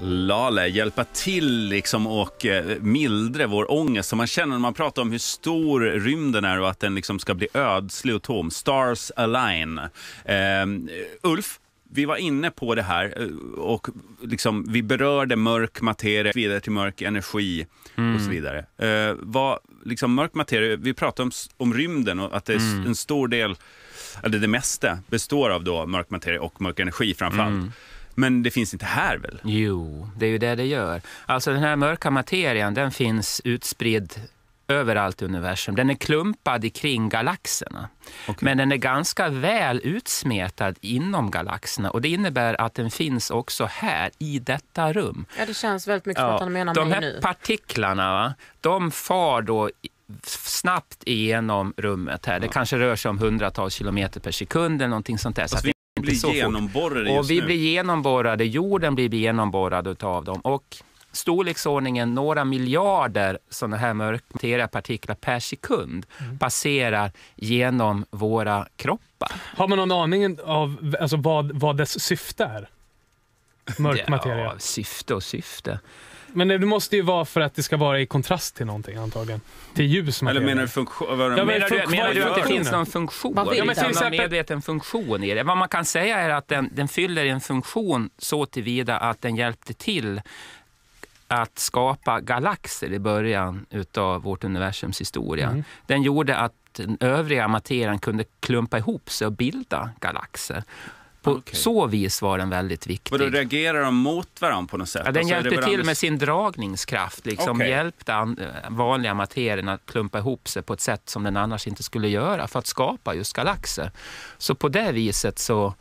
Lale hjälpa till liksom och eh, mildra vår ångest som man känner när man pratar om hur stor rymden är och att den liksom ska bli ödslig och tom. Stars align. Eh, Ulf, vi var inne på det här eh, och liksom, vi berörde mörk materia, vidare till mörk energi och så vidare. Eh, vad, liksom, mörk materia, vi pratade om, om rymden och att det är s- en stor del, eller det mesta, består av då mörk materia och mörk energi framförallt. Men det finns inte här väl? Jo, det är ju det det gör. Alltså den här mörka materian, den finns utspridd överallt i universum. Den är klumpad kring galaxerna. Men den är ganska väl utsmetad inom galaxerna. Och det innebär att den finns också här, i detta rum. Ja, det känns väldigt mycket som att han menar de mig här nu. partiklarna, va, de far då snabbt igenom rummet här. Det kanske rör sig om hundratals kilometer per sekund eller någonting sånt där. Så Blir så fort. genomborrade Och just vi nu. blir genomborrade, jorden blir genomborrad utav dem. Och storleksordningen några miljarder sådana här mörkmateriella partiklar per sekund Mm. passerar genom våra kroppar. Har man någon aning av alltså, vad, vad dess syfte är? Mörk materia. Ja, syfte och syfte. Men det måste ju vara för att det ska vara i kontrast till någonting antagligen. Till ljus materia. Eller menar du funktion? Ja, men Menar du, menar du att det finns någon funktion? Vad vill Ja, men Till exempel- medveten funktion i det. Vad man kan säga är att den, den fyller en funktion så tillvida att den hjälpte till att skapa galaxer i början utav vårt universums historia. Mm. Den gjorde att den övriga materian kunde klumpa ihop sig och bilda galaxer. På Okej. så vis var den väldigt viktig. Vadå, reagerar de mot varandra på något sätt? Ja, den Alltså, hjälpte till varandras- med sin dragningskraft. Liksom Okej. Hjälpte an, vanliga materien att klumpa ihop sig på ett sätt som den annars inte skulle göra för att skapa just galaxer. Så på det viset så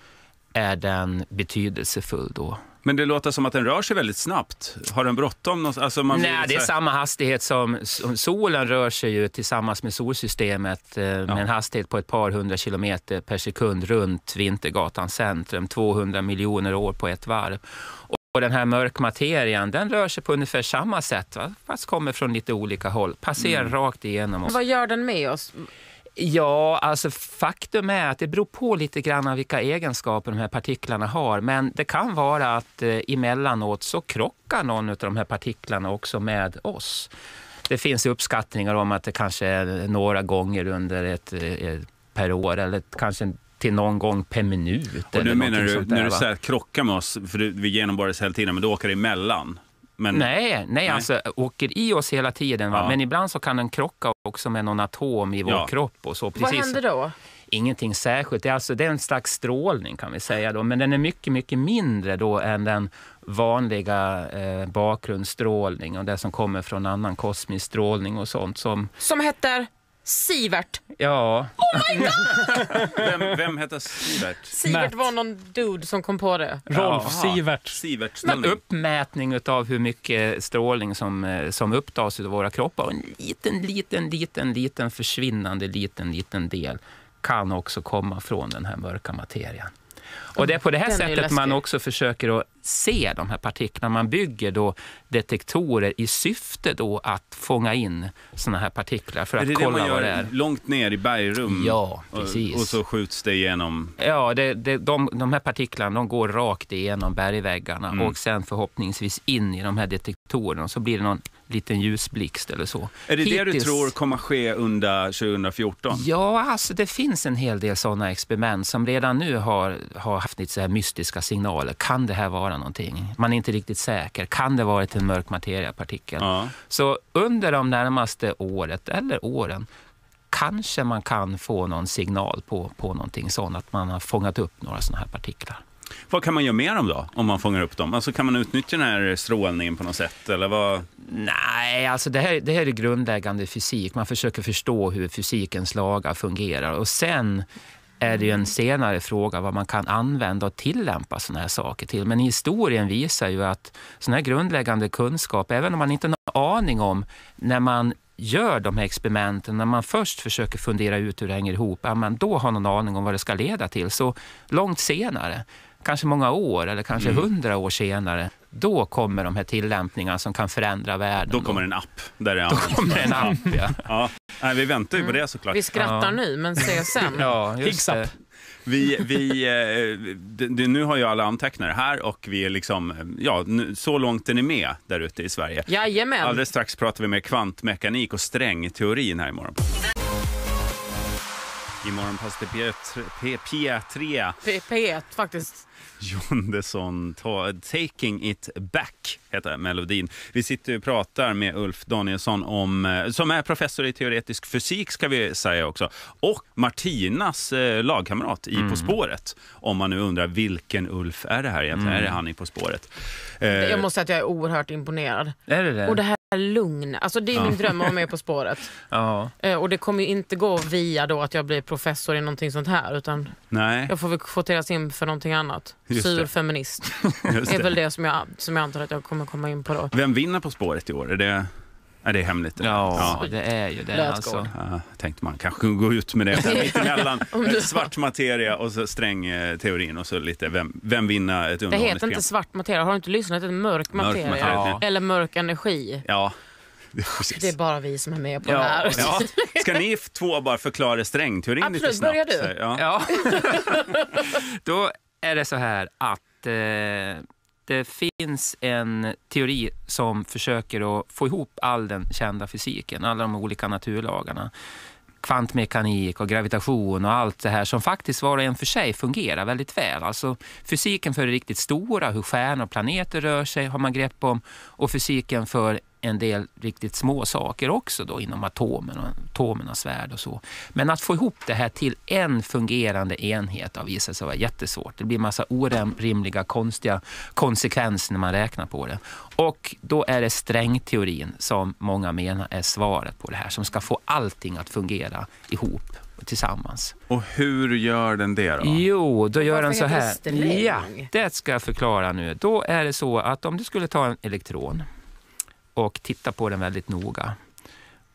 är den betydelsefull då. Men det låter som att den rör sig väldigt snabbt. Har den bråttom? Alltså man blir Nej, det är samma hastighet som solen rör sig ju tillsammans med solsystemet eh, med en hastighet på ett par hundra kilometer per sekund runt Vintergatans centrum, 200 miljoner år på ett varv. Och den här mörkmaterian, den rör sig på ungefär samma sätt, va? fast kommer från lite olika håll. Passerar Mm. rakt igenom oss. vad gör den med oss? Ja, alltså faktum är att det beror på lite grann av vilka egenskaper de här partiklarna har. Men det kan vara att eh, emellanåt så krockar någon av de här partiklarna också med oss. Det finns uppskattningar om att det kanske är några gånger under ett, eh, per år eller kanske till någon gång per minut. Och nu menar du, där, när du säger krocka med oss, för du- vi genomborras hela tiden, men då åker emellan? Men, Nej, nej, alltså åker i oss hela tiden. Va? Ja. Men ibland så kan den krocka också med någon atom i vår Ja. kropp. och så. Vad Precis händer då? ingenting särskilt. Det är, alltså, det är en slags strålning kan vi säga. Då. Men den är mycket, mycket mindre då än den vanliga eh, bakgrundsstrålning och det som kommer från annan kosmisk strålning och sånt. Som, Som heter Sivert. ja, vem, vem heter Sivert? Sivert Matt. var någon dude som kom på det. Rolf Jaha. Sivert. en Sivert-ställning. uppmätning av hur mycket strålning som, eh, som upptas av våra kroppar. Och en liten, liten, liten, liten försvinnande liten, liten del kan också komma från den här mörka materian. Och det är på det här Den är sättet man också försöker att se de här partiklarna. Man bygger då detektorer i syfte då att fånga in såna här partiklar för att det det kolla man vad det är. långt ner i bergrum? Ja, Och- precis. Och, så skjuts det igenom. Ja, det, det, de, de här partiklarna de går rakt igenom bergväggarna Mm. och sen förhoppningsvis in i de här detektorerna och så blir det någon liten ljusblixt eller så. Är det det du Hittills- tror kommer ske under 2014? Ja, alltså det finns en hel del sådana experiment som redan nu har, har haft lite så här mystiska signaler. Kan det här vara någonting? Man är inte riktigt säker. Kan det vara en mörk materiapartikel? Ja. Så under de närmaste året eller åren kanske man kan få någon signal på, på någonting sånt, att man har fångat upp några sådana här partiklar. Vad kan man göra med dem då, om man fångar upp dem? Alltså kan man utnyttja den här strålningen på något sätt? Eller vad? Nej, alltså det här, det här är grundläggande fysik. Man försöker förstå hur fysikens lagar fungerar. Och sen är det ju en senare fråga vad man kan använda och tillämpa sådana här saker till. Men historien visar ju att sådana här grundläggande kunskap, även om man inte har någon aning om när man gör de här experimenten, när man först försöker fundera ut hur det hänger ihop, ja, men då har någon aning om vad det ska leda till. Så långt senare, kanske många år eller kanske hundra år senare, då kommer de här tillämpningarna som kan förändra världen. Då kommer en app där det då kommer en app. Ja, Ja. Nej, vi väntar ju på det såklart. Vi skrattar Ja. nu, men se sen. ja just det. Vi, vi, eh, nu har ju alla antecknare här och vi är liksom, eh, ja, så långt är ni med där ute i Sverige. Jajamän. Alldeles strax pratar vi med kvantmekanik och strängteorin här imorgon. Imorgon pass det P3, P3 P- P1 faktiskt. Jondesson, ta, Taking it back heter melodin. Vi sitter och pratar med Ulf Danielsson, om, eh, som är professor i teoretisk fysik ska vi säga också, och Martinas eh, lagkamrat i På spåret. Om man nu undrar vilken Ulf är det här egentligen? Är det han i På spåret? Eh, Jag måste säga att jag är oerhört imponerad. Är det det? Och det här lugn, alltså det är min dröm att vara med På spåret. Ja. Eh, Och det kommer ju inte gå via då att jag blir professor i någonting sånt här utan nej, jag får väl kvoteras in för någonting annat. Just det. Sur feminist. just Det är väl det. som jag, som jag antar att jag kommer komma in på då. Vem vinner På spåret i år? Är det, är det hemligt? Ja, det är ju det. Lötgård. Alltså. Ja, tänkte man kanske gå ut med det mittemellan. Eh, Svart materia och så strängteorin och så lite vem, vem vinner ett Det heter inte svart materia, har du inte lyssnat? Det heter mörk materia. materia. Ja. Eller mörk energi. Ja, det, precis. Det är bara vi som är med på Ja. det här. Ja. Ska ni två bara förklara strängteorin lite Absolut, snabbt? börjar du. Ja. Ja. Då är det så här att eh, det finns en teori som försöker att få ihop all den kända fysiken, alla de olika naturlagarna. Kvantmekanik och gravitation och allt det här som faktiskt var och en för sig fungerar väldigt väl. Alltså fysiken för det riktigt stora, hur stjärnor och planeter rör sig har man grepp om och fysiken för en del riktigt små saker också då inom atomen och atomernas värld och så. Men att få ihop det här till en fungerande enhet har visat sig vara jättesvårt. Det blir massa orimliga, konstiga konsekvenser när man räknar på det. Och då är det strängteorin som många menar är svaret på det här, som ska få allting att fungera ihop och tillsammans. Och hur gör den det då? Jo, då gör Varför den så det här. Ja, det ska jag förklara nu. Då är det så att om du skulle ta en elektron och titta på den väldigt noga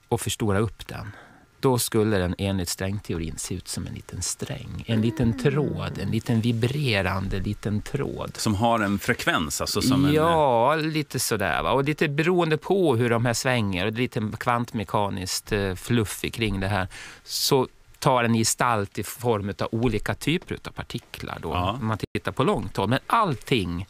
och förstora upp den, då skulle den enligt strängteorin se ut som en liten sträng. En liten tråd, en liten vibrerande liten tråd. Som har en frekvens, alltså som en... Ja, lite sådär. Va? Och lite beroende på hur de här svänger, och det är lite kvantmekaniskt eh, fluff kring det här, så tar en gestalt i form av olika typer av partiklar då, Ja. om man tittar på långt håll. Men allting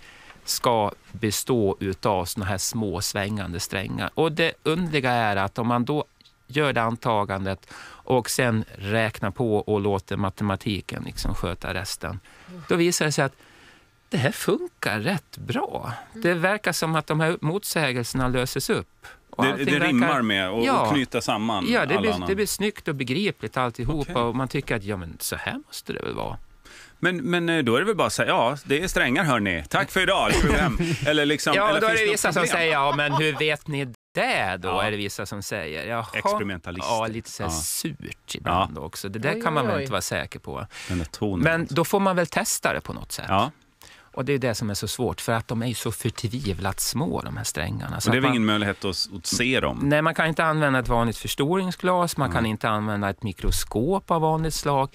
ska bestå utav såna här små svängande strängar. Och det underliga är att om man då gör det antagandet och sen räknar på och låter matematiken liksom sköta resten, då visar det sig att det här funkar rätt bra. Det verkar som att de här motsägelserna löses upp. Och Det, det verkar- rimmar med att Ja. knyta samman Ja, det blir, annan. det blir snyggt och begripligt alltihopa Okej. och man tycker att ja, men så här måste det väl vara. Men, men eh, då är det väl bara att säga, ja, det är strängar hörni. Tack för idag, går vi hem. Eller liksom, Ja, eller då är det vissa som problem? säger ja, men hur vet ni det då? Ja. Är det vissa som säger. Jaha. Experimentalister. Ja, lite så här Ja. surt ibland också. Det där Oj, kan man oj, väl oj. inte vara säker på. Men då får man väl testa det på något sätt. ja, Och det är det som är så svårt, för att de är ju så förtvivlat små de här strängarna. Så och det är väl man- ingen möjlighet att, att se dem? Nej, man kan inte använda ett vanligt förstoringsglas, man kan Mm. inte använda ett mikroskop av vanligt slag.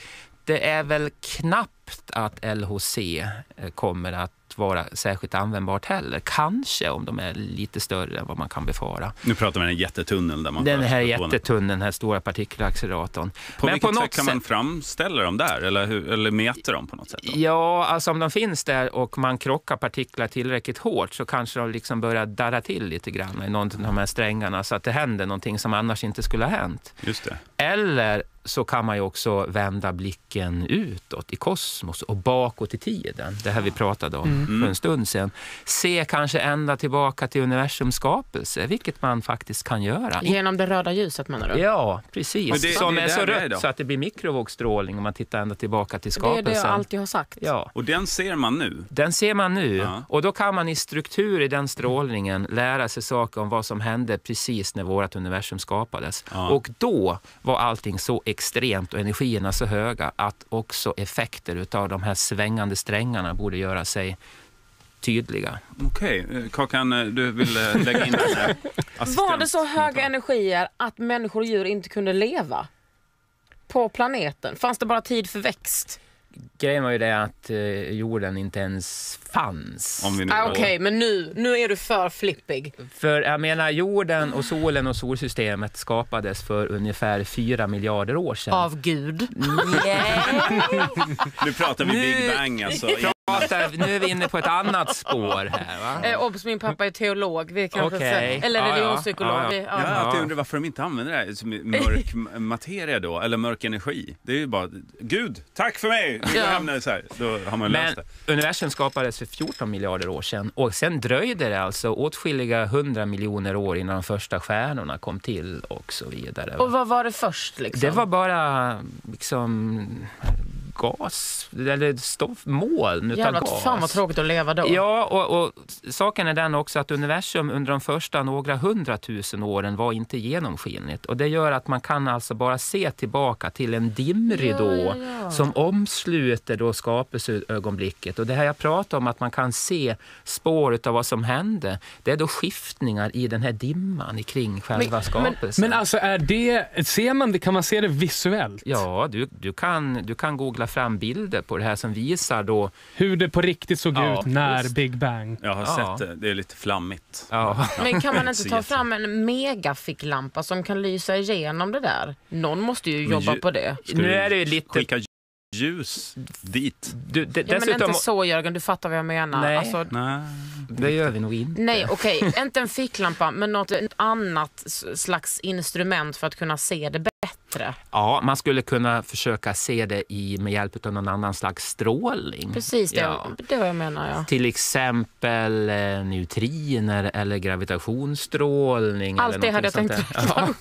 Det är väl knappt att LHC eh, kommer att vara särskilt användbart heller. Kanske om de är lite större än vad man kan befara. Nu pratar vi om en jättetunnel där man Den här jättetunneln, den här stora partikelacceleratorn. På Men vilket på sätt något kan man sätt- framställa dem där? Eller, hur, eller mäta dem på något sätt? Då? Ja, alltså om de finns där och man krockar partiklar tillräckligt hårt så kanske de liksom börjar darra till lite grann i någon av de här strängarna så att det händer någonting som annars inte skulle ha hänt. Just det. Eller så kan man ju också vända blicken utåt i kosmos och bakåt i tiden. Det här vi pratade om för en stund sedan. Se kanske ända tillbaka till universums skapelse, vilket man faktiskt kan göra. Genom det röda ljuset menar du? Ja, precis. det- Som det är är så rött så att det blir mikrovågsstrålning om man tittar ända tillbaka till Det är skapelsen. det jag alltid har sagt. Ja. Och den ser man nu? Den ser man nu Ja. och då kan man i struktur i den strålningen lära sig saker om vad som hände precis när vårt universum skapades. Ja. Och då var allting så extremt och energierna så höga att också effekter utav de här svängande strängarna borde göra sig tydliga. Okej, eh, Kakan, eh, du vill eh, lägga in en assistent? Var det så höga energier att människor och djur inte kunde leva? På planeten? Fanns det bara tid för växt? grejen var ju det att jorden inte ens fanns. Om vi nu... Ah, Okej, men nu, nu är du för flippig. För jag menar, jorden och solen och solsystemet skapades för ungefär 4 miljarder år sedan. Av Gud. Nu pratar vi Nu- Big Bang alltså. Pratar, nu är vi inne på ett annat spår här va? Eh, obs, min pappa är teolog. Vi kanske Okej. säger, eller Ja, ja. religionspsykolog. Ja, ja. Vi- Ja, jag undrar varför de inte använder det här som mörk m- materia då, eller mörk energi. Det är ju bara, Gud, tack för mig! Ja. så här. Då har man Men löst det. universum skapades för 14 miljarder år sedan och sen dröjde det alltså åtskilliga hundra miljoner år innan de första stjärnorna kom till och så vidare. Och vad var det först? Liksom? Det var bara liksom gas, eller stoff, moln utav Jävlar, gas. fan vad tråkigt att leva då. Ja, och, och saken är den också att universum under de första några hundratusen åren var inte genomskinligt. Och det gör att man kan alltså bara se tillbaka till en dimridå Ja, ja, ja. som omsluter då skapelseögonblicket. Och det här jag pratar om, att man kan se spår av vad som hände, det är då skiftningar i den här dimman kring själva Men- skapelsen. Men alltså är det, ser man det, kan man se det visuellt? Ja, du, du, kan, du kan googla fram bilder på det här som visar då... Hur det på riktigt såg Ja, ut när visst. Big Bang. Jag har Ja. sett det, det är lite flammigt. Ja, Men kan man inte ta fram en megaficklampa som kan lysa igenom det där? Någon måste ju jobba ju- på det. Nu är det ju lite... Skicka ljus dit? Du, de, Ja, men inte så Jörgen, du fattar vad jag menar. Nej. Alltså, Nej. det gör vi nog inte. nej, okej, inte en ficklampa, men något ett annat slags instrument för att kunna se det bättre. Ja, man skulle kunna försöka se det i, med hjälp av någon annan slags strålning. Precis det, Ja. det var jag menar. Ja. Till exempel eh, neutriner eller gravitationsstrålning. Allt eller det hade jag tänkt. Ja.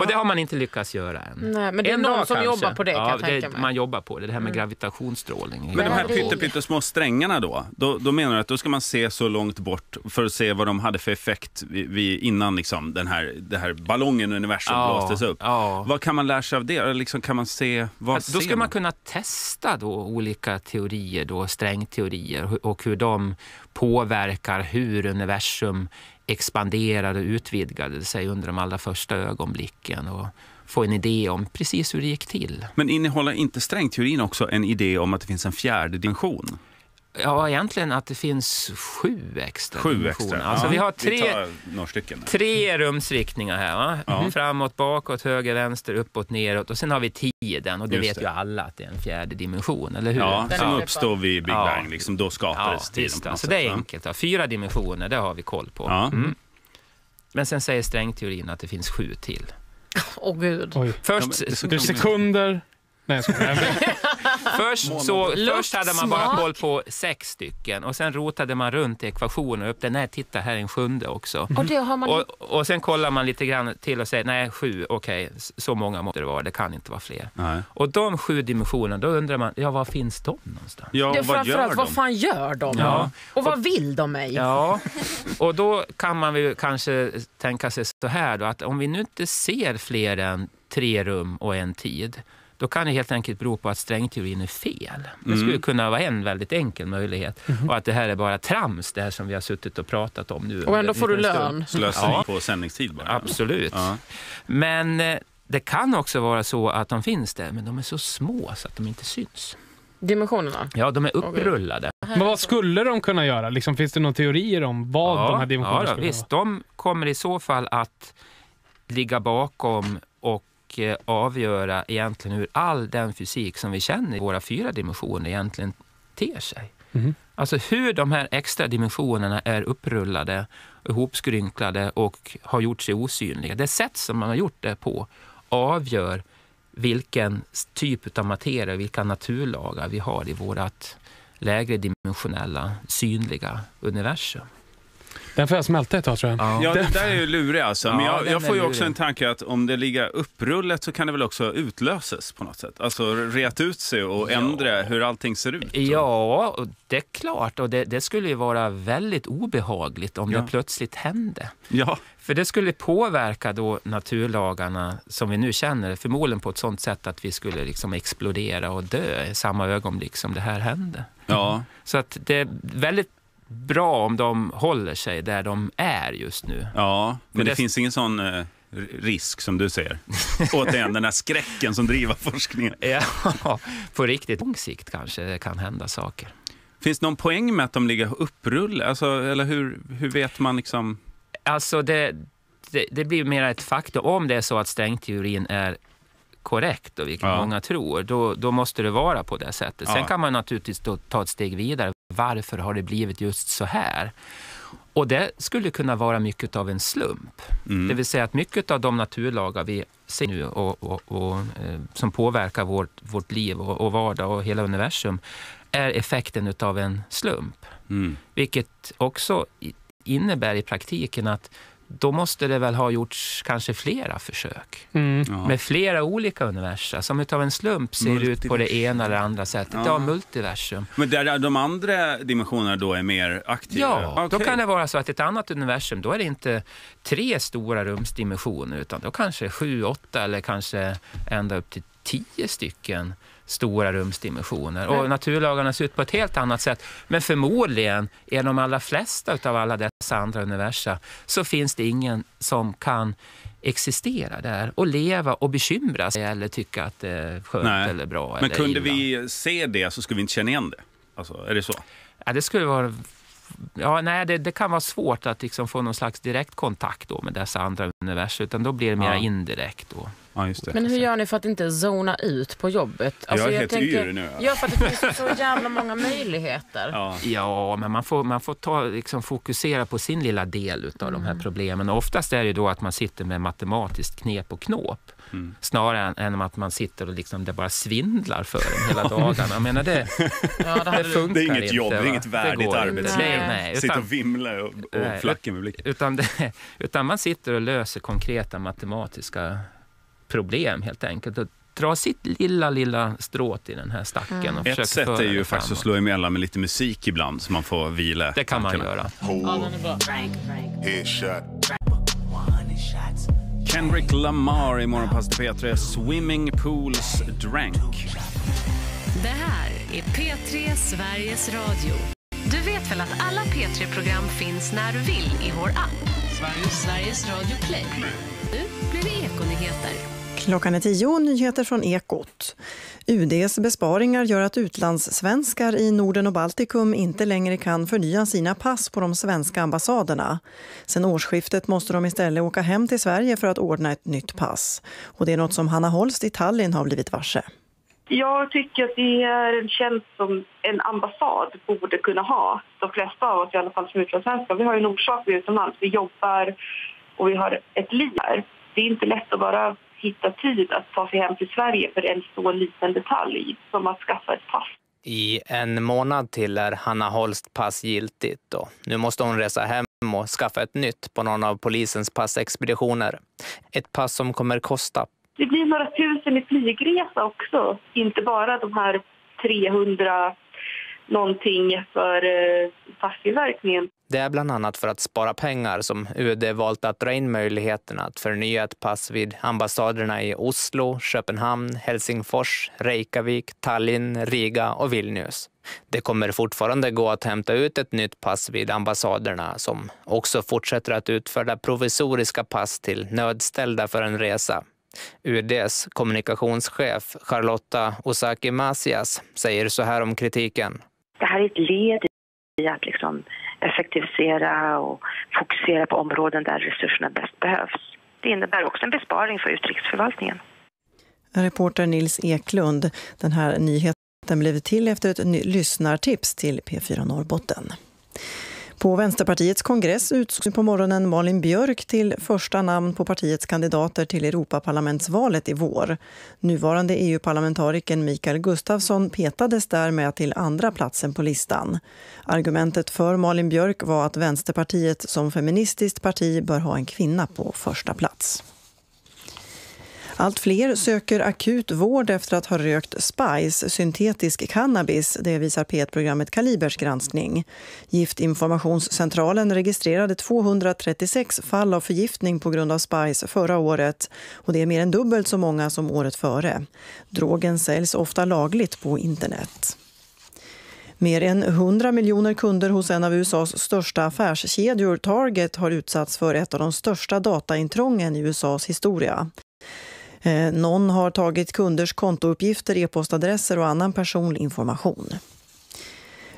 Och det har man inte lyckats göra än. Nej, men det är En någon dag som kanske. jobbar på det kan ja, jag tänka det, mig. Man jobbar på det, det här med Mm. gravitationsstrålning. men de här pytte, pyttesmå strängarna då, då, då menar du att då ska man se så långt bort för att se vad de hade för effekt vid, vid, innan liksom, den här, den här ballongen universum blåstes upp. Ja. Vad kan man lära sig av det? Liksom, kan man se, vad Alltså, då ska man kunna testa då olika teorier, då, strängteorier och hur de påverkar hur universum expanderade och utvidgade sig under de allra första ögonblicken och få en idé om precis hur det gick till. Men innehåller inte strängteorin också en idé om att det finns en fjärde dimension? Ja, egentligen att det finns sju extra Sju dimensioner. extra? Alltså, Ja, vi har tre, stycken. tre rumsriktningar här. Va? Ja. Framåt, bakåt, höger, vänster, uppåt, neråt. Och sen har vi tiden och det Just vet det. ju alla att det är en fjärde dimension, eller hur? Ja, som är uppstår vid Big Ja. Bang. Liksom, då Ja, skapades tiden på något alltså det är va? enkelt. Ja. Fyra dimensioner, det har vi koll på. Ja. Mm. Men sen säger strängteorin att det finns sju till. Åh gud. Oj. Först, Ja, sekunder. Nej, jag skojar. först, så, först hade man bara koll på sex stycken och sen rotade man runt i ekvationen och upp den. Nej, titta här är en sjunde också. Och det har man Och, och sen kollar man lite grann till och säger nej, sju, okej, s- så många måste det vara, det kan inte vara fler. Nej. Och de sju dimensionerna, då undrar man, ja var finns de någonstans? Ja, det är vad gör framförallt, de? vad fan gör de? Ja. Och vad vill de mig? Ja, och då kan man väl kanske tänka sig så här då, att om vi nu inte ser fler än tre rum och en tid, då kan det helt enkelt bero på att strängteorin är fel. Det skulle kunna vara en väldigt enkel möjlighet. Och att det här är bara trams, det här som vi har suttit och pratat om nu. Och ändå får du lön. Slöseri Ja. på sändningstid bara. Absolut. Ja. Men eh, det kan också vara så att de finns där, men de är så små så att de inte syns. Dimensionerna? Ja, de är upprullade. Men vad skulle de kunna göra? Liksom, finns det några teorier om vad de här dimensionerna ja, skulle visst. vara? De kommer i så fall att ligga bakom och eh, avgöra egentligen hur all den fysik som vi känner i våra fyra dimensioner egentligen ter sig. Mhm. Alltså hur de här extra dimensionerna är upprullade, ihopskrynklade och har gjort sig osynliga. Det sätt som man har gjort det på avgör vilken typ av materia, vilka naturlagar vi har i vårt lägre dimensionella synliga universum. Den får jag smälta ett tag tror jag. Ja, det där är ju lurig alltså. Men Ja, jag, den jag får ju också en tanke att om det ligger upprullet så kan det väl också utlöses på något sätt. Alltså ret ut sig och Ja. ändra hur allting ser ut. Ja, och det är klart. Och det, det skulle ju vara väldigt obehagligt om Ja. det plötsligt hände. Ja, För det skulle påverka då naturlagarna som vi nu känner, förmodligen på ett sånt sätt att vi skulle liksom explodera och dö i samma ögonblick som det här hände. ja. Så att det är väldigt bra om de håller sig där de är just nu. ja. men det, det- finns ingen sån eh, risk som du säger. Återigen, den här skräcken som driver forskningen. Ja, på riktigt lång sikt kanske det kan hända saker. Finns det någon poäng med att de ligger upprullade? Alltså, eller hur, hur vet man liksom? Alltså det, det, det blir mer ett faktum. Om det är så att strängteorin är korrekt, och vilket Ja. många tror, då, då måste det vara på det sättet. Sen Ja. kan man naturligtvis ta ett steg vidare. Varför har det blivit just så här? Och det skulle kunna vara mycket av en slump. Mm. Det vill säga att mycket av de naturlagar vi ser nu och, och, och, eh, som påverkar vårt, vårt liv och, och vardag och hela universum är effekten av en slump. Mm. Vilket också innebär i praktiken att då måste det väl ha gjorts kanske flera försök. Mm. Ja. Med flera olika universa som utav en slump ser ut på det ena eller andra sättet. Ja. Ja, multiversum. Men där de andra dimensionerna då är mer aktiva? Ja, då Okej. kan det vara så att ett annat universum, då är det inte tre stora rumsdimensioner utan då kanske sju, åtta eller kanske ända upp till tio stycken stora rumsdimensioner. Och naturlagarna ser ut på ett helt annat sätt. Men förmodligen, i de allra flesta av alla dessa andra universa, så finns det ingen som kan existera där och leva och bekymra sig eller tycka att det är skönt Nej. eller bra. Men eller kunde illa. vi se det så skulle vi inte känna igen det? Alltså, är det så? Ja, det skulle vara... Ja, nej, det, det kan vara svårt att liksom få någon slags direktkontakt då med dessa andra universum, utan då blir det mer Ja. indirekt. Då. Ja, just det. Men hur gör ni för att inte zona ut på jobbet? Alltså, Jag är helt yr nu, alltså. Ja, för att det finns så jävla många möjligheter. Ja. Ja, men man får, man får ta, liksom, fokusera på sin lilla del av de här problemen. Och oftast är det då att man sitter med matematiskt knep och knåp. Mm. Snarare än, att man sitter och liksom, det bara svindlar för en hela dagarna. Jag menar, det, Ja, det det funkar Det är inget inte, jobb, det är inget värdigt inte. arbetsliv. Sitta utan, och vimla och, och flacka med blicken. Utan, det, utan man sitter och löser konkreta matematiska problem helt enkelt. Och drar sitt lilla, lilla strå till den här stacken. Och Ett sätt är ju faktiskt att slå emellan med lite musik ibland så man får vila. Det kan man göra. Bra. Headshot. Kendrick Lamar i Morgonpasset P3, Swimming Pools Drank. Det här är P3 Sveriges Radio. Du vet väl att alla P3-program finns när du vill i vår app? Sveriges Radio Play. Nu blir det ekonyheter. Klockan är tio, nyheter från Ekot. UDs besparingar gör att utlandssvenskar i Norden och Baltikum inte längre kan förnya sina pass på de svenska ambassaderna. Sen årsskiftet måste de istället åka hem till Sverige för att ordna ett nytt pass. Och det är något som Hanna Holst i Tallinn har blivit varse. Jag tycker att det är en tjänst som en ambassad borde kunna ha. De flesta av oss, i alla fall som utlandssvenskar, vi har ju en orsak utomlands. Vi jobbar och vi har ett liv här. Det är inte lätt att bara hitta tid att ta sig hem till Sverige för en så liten detalj som att skaffa ett pass. I en månad till är Hanna Holst pass giltigt och nu måste hon resa hem och skaffa ett nytt på någon av polisens passexpeditioner. Ett pass som kommer kosta. Det blir några tusen i flygresa också. Inte bara de här 300 någonting för eh, passtillverkningen. Det är bland annat för att spara pengar som UD valt att dra in möjligheterna att förnya ett pass vid ambassaderna i Oslo, Köpenhamn, Helsingfors, Reykjavik, Tallinn, Riga och Vilnius. Det kommer fortfarande gå att hämta ut ett nytt pass vid ambassaderna som också fortsätter att utfärda provisoriska pass till nödställda för en resa. UDs kommunikationschef Charlotta Osaki Masias säger så här om kritiken. Det här är ett led i att liksom effektivisera och fokusera på områden där resurserna bäst behövs. Det innebär också en besparing för utrikesförvaltningen. Reporter Nils Eklund. Den här nyheten blev till efter ett lyssnartips till P4 Norrbotten. På Vänsterpartiets kongress utsågs på morgonen Malin Björk till första namn på partiets kandidater till Europaparlamentsvalet i vår. Nuvarande EU-parlamentarikern Mikael Gustafsson petades därmed till andra platsen på listan. Argumentet för Malin Björk var att Vänsterpartiet som feministiskt parti bör ha en kvinna på första plats. Allt fler söker akut vård efter att ha rökt spice, syntetisk cannabis. Det visar P1-programmet Kalibers granskning. Giftinformationscentralen registrerade 236 fall av förgiftning på grund av spice förra året. Och det är mer än dubbelt så många som året före. Drogen säljs ofta lagligt på internet. Mer än 100 miljoner kunder hos en av USAs största affärskedjor, Target, har utsatts för ett av de största dataintrången i USAs historia. Eh, någon har tagit kunders kontouppgifter, e-postadresser och annan personlig information.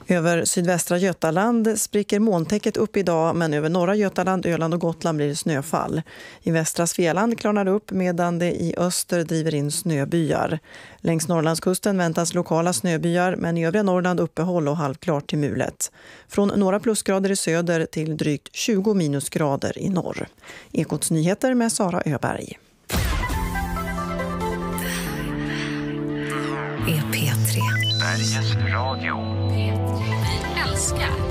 Över sydvästra Götaland spricker molntäcket upp idag men över norra Götaland, Öland och Gotland blir det snöfall. I västra Svealand klarnar det upp medan det i öster driver in snöbyar. Längs Norrlandskusten väntas lokala snöbyar men i övriga Norrland uppehåll och halvklart till mulet. Från några plusgrader i söder till drygt 20 minusgrader i norr. Ekots nyheter med Sara Öberg. Sveriges Radio. P3. Älskar.